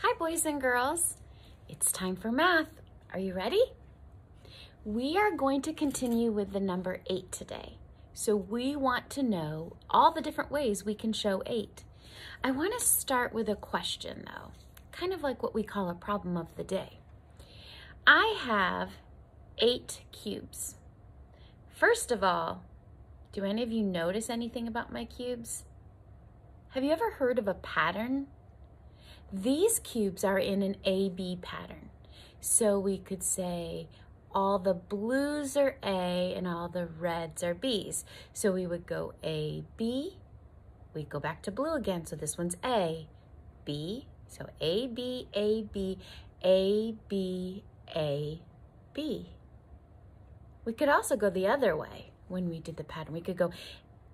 Hi, boys and girls. It's time for math. Are you ready? We are going to continue with the number eight today. So we want to know all the different ways we can show eight. I want to start with a question though, kind of like what we call a problem of the day. I have eight cubes. First of all, do any of you notice anything about my cubes? Have you ever heard of a pattern? These cubes are in an AB pattern. So we could say all the blues are A and all the reds are B's. So we would go A, B, we go back to blue again. So this one's A, B, so A, B, A, B, A, B, A, B. We could also go the other way when we did the pattern. We could go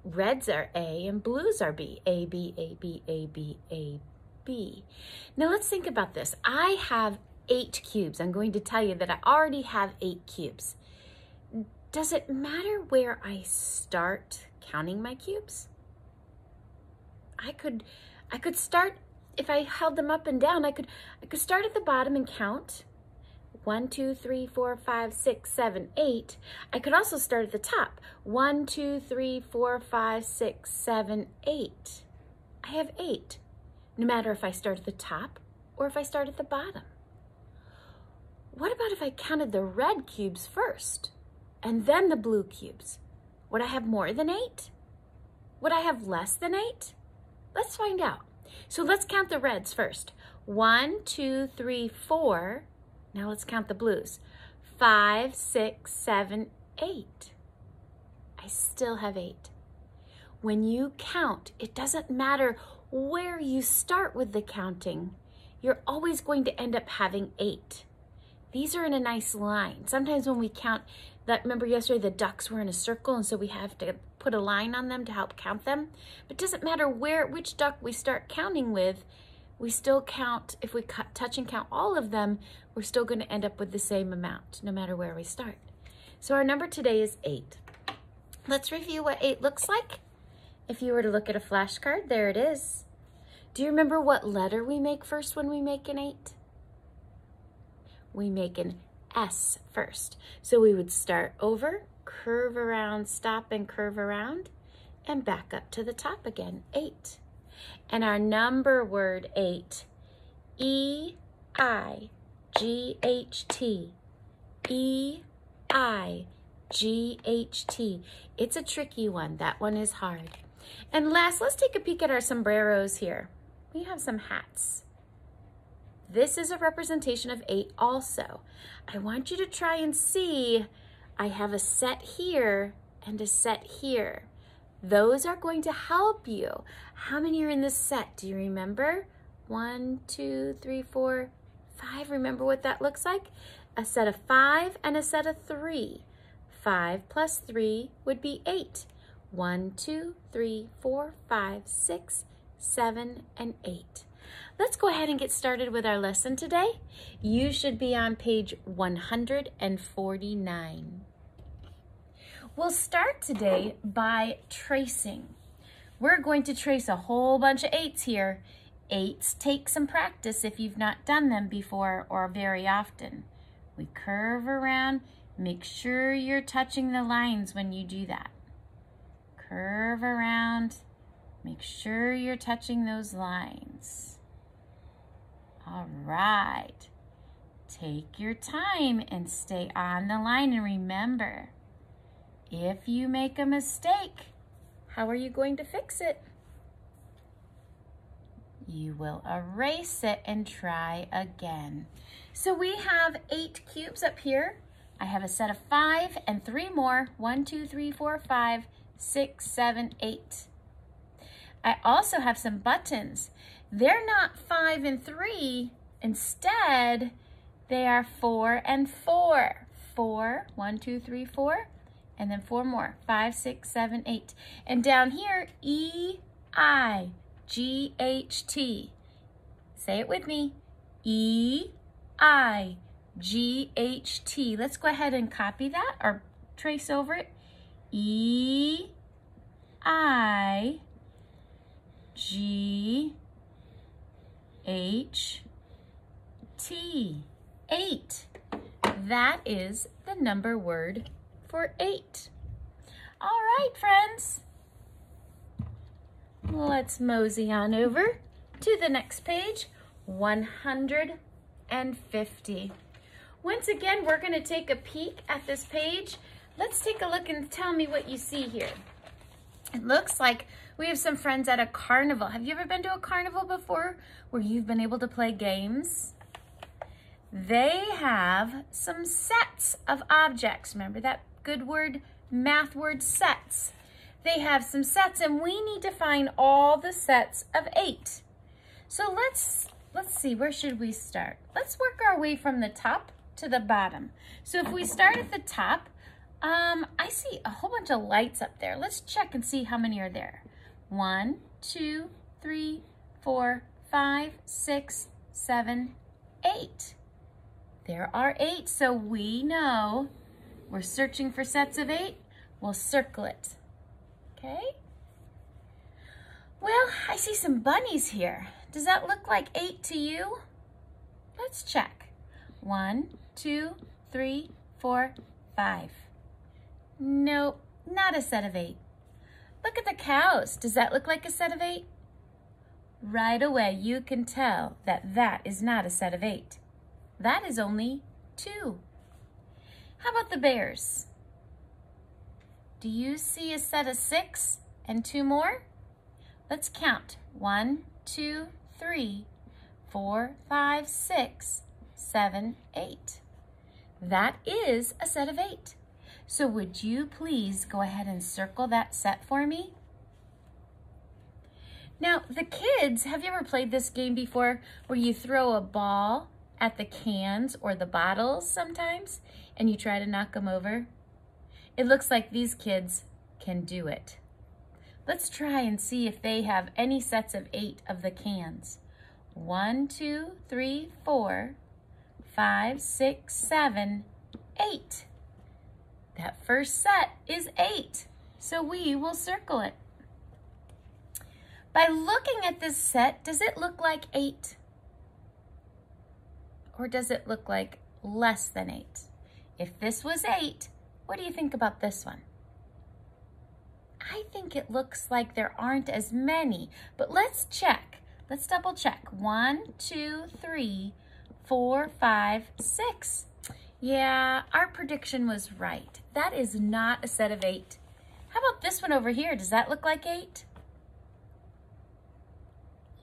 reds are A and blues are B. A, B, A, B, A, B, A, B. Now let's think about this. I have eight cubes. I'm going to tell you that I already have eight cubes. Does it matter where I start counting my cubes? I could, I could start, if I held them up and down, I could, I could start at the bottom and count. One, two, three, four, five, six, seven, eight. I could also start at the top. One, two, three, four, five, six, seven, eight. I have eight, no matter if I start at the top or if I start at the bottom. What about if I counted the red cubes first and then the blue cubes? Would I have more than eight? Would I have less than eight? Let's find out. So let's count the reds first. One, two, three, four. Now let's count the blues. Five, six, seven, eight. I still have eight. When you count, it doesn't matter where you start with the counting. You're always going to end up having eight. These are in a nice line. Sometimes when we count, that remember yesterday the ducks were in a circle and so we have to put a line on them to help count them. But it doesn't matter where which duck we start counting with, we still count, if we cut, touch and count all of them, we're still gonna end up with the same amount, no matter where we start. So our number today is eight. Let's review what eight looks like. If you were to look at a flashcard, there it is. Do you remember what letter we make first when we make an eight? we make an S first. So we would start over, curve around, stop and curve around, and back up to the top again, eight. And our number word eight, E-I-G-H-T, E-I-G-H-T. It's a tricky one, that one is hard. And last, let's take a peek at our sombreros here. We have some hats. This is a representation of eight also. I want you to try and see, I have a set here and a set here. Those are going to help you. How many are in this set? Do you remember? One, two, three, four, five. Remember what that looks like? A set of five and a set of three. Five plus three would be eight. One, two, three, four, five, six, seven, and eight. Let's go ahead and get started with our lesson today. You should be on page 149. We'll start today by tracing. We're going to trace a whole bunch of eights here. Eights take some practice if you've not done them before or very often. We curve around. Make sure you're touching the lines when you do that. Curve around. Make sure you're touching those lines. All right. Take your time and stay on the line. And remember, if you make a mistake, how are you going to fix it? You will erase it and try again. So we have eight cubes up here. I have a set of five and three more. One, two, three, four, five, six, seven, eight. I also have some buttons. They're not five and three. Instead, they are four and four. Four, one, two, three, four, and then four more. Five, six, seven, eight. And down here, E-I-G-H-T. Say it with me. E-I-G-H-T. Let's go ahead and copy that or trace over it. E-I-G H T, eight. That is the number word for eight. All right, friends. Let's mosey on over to the next page, 150. Once again, we're gonna take a peek at this page. Let's take a look and tell me what you see here. It looks like we have some friends at a carnival. Have you ever been to a carnival before where you've been able to play games? They have some sets of objects. Remember that good word, math word, sets. They have some sets and we need to find all the sets of eight. So let's, let's see, where should we start? Let's work our way from the top to the bottom. So if we start at the top, um, I see a whole bunch of lights up there. Let's check and see how many are there. One, two, three, four, five, six, seven, eight. There are eight, so we know we're searching for sets of eight. We'll circle it, okay? Well, I see some bunnies here. Does that look like eight to you? Let's check. One, two, three, four, five. Nope, not a set of eight. Look at the cows. Does that look like a set of eight? Right away, you can tell that that is not a set of eight. That is only two. How about the bears? Do you see a set of six and two more? Let's count. One, two, three, four, five, six, seven, eight. That is a set of eight. So would you please go ahead and circle that set for me? Now, the kids, have you ever played this game before where you throw a ball at the cans or the bottles sometimes and you try to knock them over? It looks like these kids can do it. Let's try and see if they have any sets of eight of the cans. One, two, three, four, five, six, seven, eight. That first set is eight, so we will circle it. By looking at this set, does it look like eight? Or does it look like less than eight? If this was eight, what do you think about this one? I think it looks like there aren't as many, but let's check. Let's double check. One, two, three, four, five, six. Yeah, our prediction was right. That is not a set of eight. How about this one over here? Does that look like eight?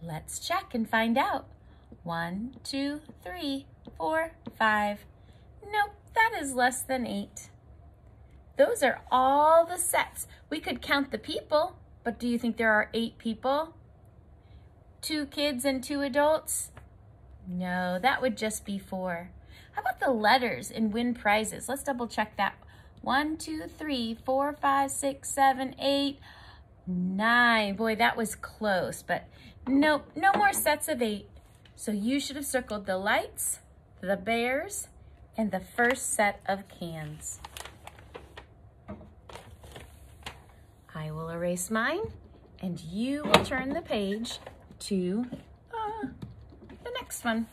Let's check and find out. One, two, three, four, five. Nope, that is less than eight. Those are all the sets. We could count the people, but do you think there are eight people? Two kids and two adults? No, that would just be four. How about the letters and win prizes? Let's double check that. One, two, three, four, five, six, seven, eight, nine. Boy, that was close, but nope, no more sets of eight. So you should have circled the lights, the bears, and the first set of cans. I will erase mine and you will turn the page to uh, the next one.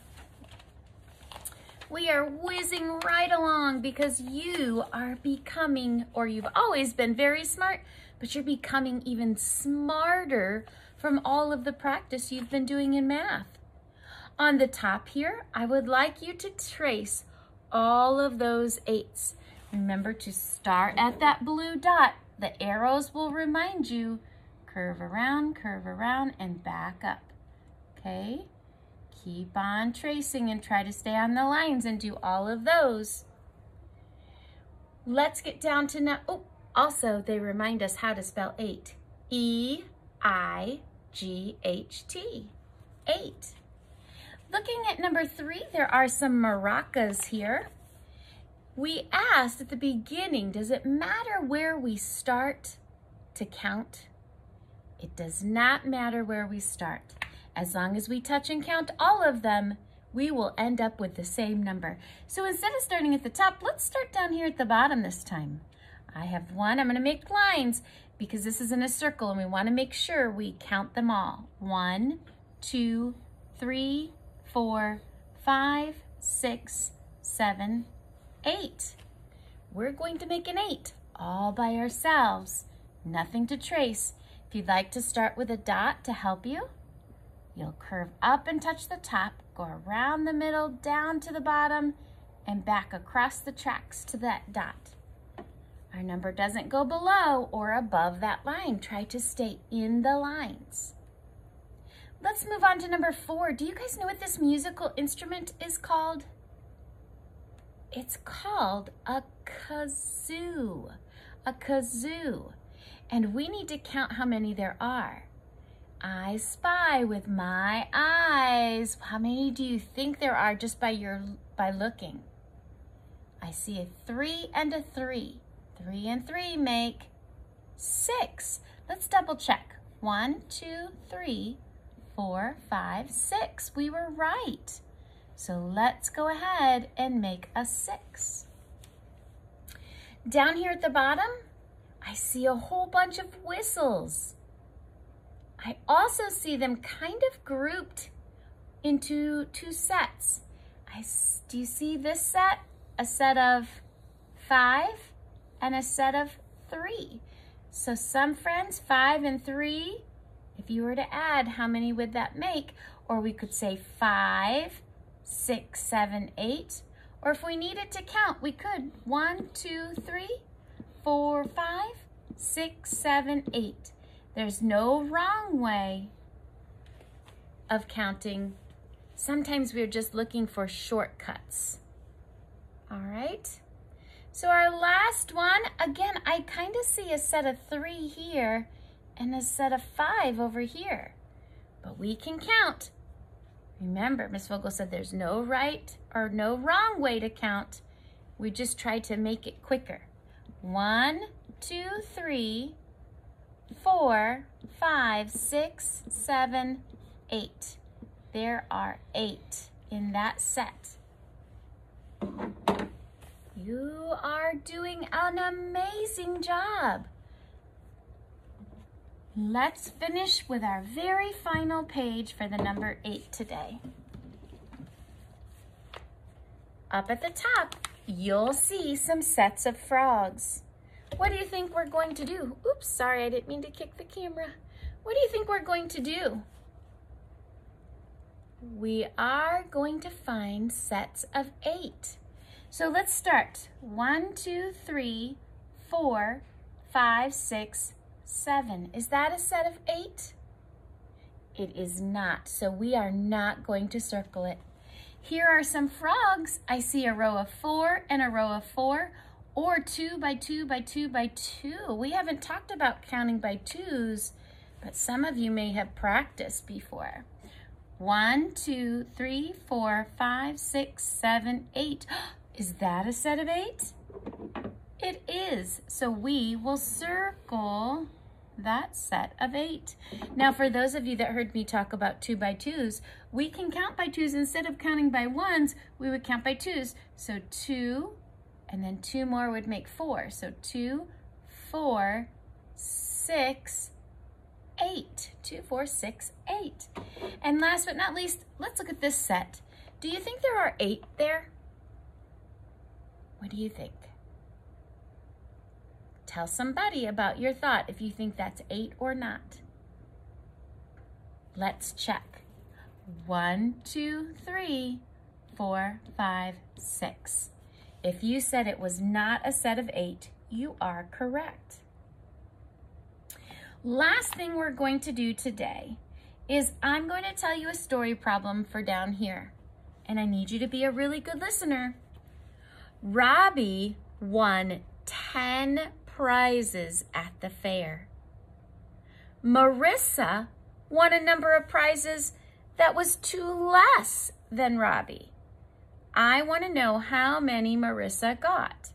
We are whizzing right along because you are becoming, or you've always been very smart, but you're becoming even smarter from all of the practice you've been doing in math. On the top here, I would like you to trace all of those eights. Remember to start at that blue dot the arrows will remind you, curve around, curve around, and back up. Okay? Keep on tracing and try to stay on the lines and do all of those. Let's get down to now. Oh, also, they remind us how to spell eight. E-I-G-H-T. Eight. Looking at number three, there are some maracas here. We asked at the beginning, does it matter where we start to count? It does not matter where we start. As long as we touch and count all of them, we will end up with the same number. So instead of starting at the top, let's start down here at the bottom this time. I have one, I'm gonna make lines because this is in a circle and we wanna make sure we count them all. One, two, three, four, five, six, seven, eight. We're going to make an eight all by ourselves. Nothing to trace. If you'd like to start with a dot to help you, you'll curve up and touch the top, go around the middle, down to the bottom, and back across the tracks to that dot. Our number doesn't go below or above that line. Try to stay in the lines. Let's move on to number four. Do you guys know what this musical instrument is called? It's called a kazoo. A kazoo. And we need to count how many there are. I spy with my eyes. How many do you think there are just by your by looking? I see a three and a three. Three and three make six. Let's double check. One, two, three, four, five, six. We were right. So let's go ahead and make a six. Down here at the bottom, I see a whole bunch of whistles. I also see them kind of grouped into two sets. I, do you see this set? A set of five and a set of three. So some friends, five and three, if you were to add, how many would that make? Or we could say five, six, seven, eight. Or if we needed to count, we could. One, two, three, four, five, six, seven, eight. There's no wrong way of counting. Sometimes we're just looking for shortcuts. All right. So our last one, again, I kind of see a set of three here and a set of five over here. But we can count. Remember, Miss Vogel said there's no right or no wrong way to count. We just try to make it quicker. One, two, three, four, five, six, seven, eight. There are eight in that set. You are doing an amazing job. Let's finish with our very final page for the number eight today. Up at the top, you'll see some sets of frogs. What do you think we're going to do? Oops, sorry, I didn't mean to kick the camera. What do you think we're going to do? We are going to find sets of eight. So let's start. One, two, three, four, five, six, seven. Is that a set of eight? It is not, so we are not going to circle it. Here are some frogs. I see a row of four and a row of four, or two by two by two by two. We haven't talked about counting by twos, but some of you may have practiced before. One, two, three, four, five, six, seven, eight. Is that a set of eight? It is. So we will circle that set of eight. Now, for those of you that heard me talk about two by twos, we can count by twos. Instead of counting by ones, we would count by twos. So two, and then two more would make four. So two, four, six, eight. Two, four, six, eight. And last but not least, let's look at this set. Do you think there are eight there? What do you think? Tell somebody about your thought if you think that's eight or not. Let's check. One, two, three, four, five, six. If you said it was not a set of eight, you are correct. Last thing we're going to do today is I'm going to tell you a story problem for down here. And I need you to be a really good listener. Robbie won 10 prizes at the fair. Marissa won a number of prizes that was two less than Robbie. I want to know how many Marissa got.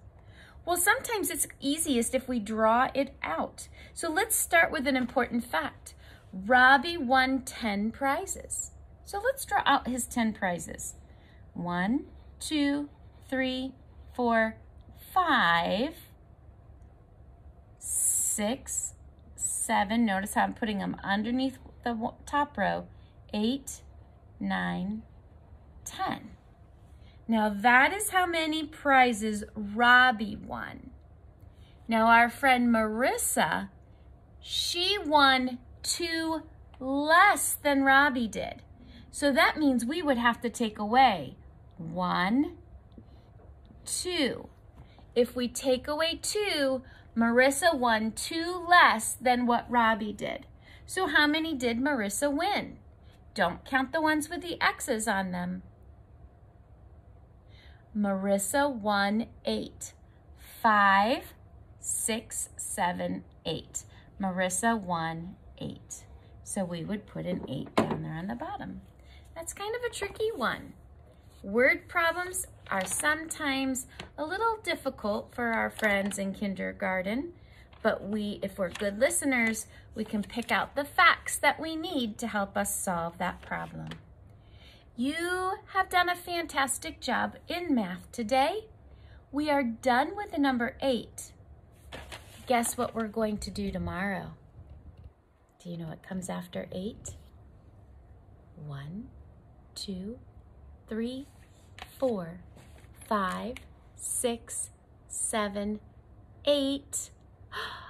Well, sometimes it's easiest if we draw it out. So let's start with an important fact. Robbie won 10 prizes. So let's draw out his 10 prizes. One, two, three, four, five, six, seven. Notice how I'm putting them underneath the top row. Eight, nine, ten. Now that is how many prizes Robbie won. Now our friend Marissa, she won two less than Robbie did. So that means we would have to take away one, two. If we take away two, Marissa won two less than what Robbie did. So how many did Marissa win? Don't count the ones with the X's on them. Marissa won eight. Five, six, seven, eight. Marissa won eight. So we would put an eight down there on the bottom. That's kind of a tricky one. Word problems are sometimes a little difficult for our friends in kindergarten, but we, if we're good listeners, we can pick out the facts that we need to help us solve that problem. You have done a fantastic job in math today. We are done with the number eight. Guess what we're going to do tomorrow? Do you know what comes after eight? One, two, three, four, five, six, seven, eight.